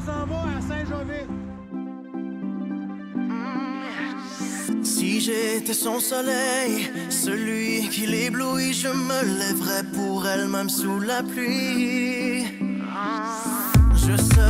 s'en va à Saint-Jovite. Si j'étais son soleil, celui qui l'éblouit, je me lèverais pour elle même sous la pluie. Je serais